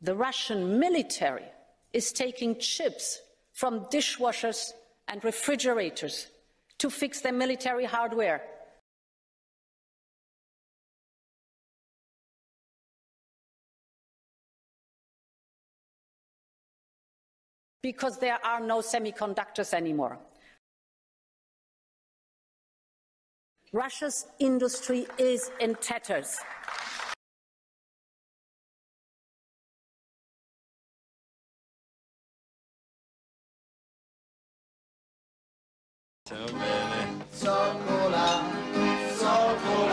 the Russian military is taking chips from dishwashers and refrigerators to fix their military hardware. Because there are no semiconductors anymore. Russia's industry is in tatters. So many. So so.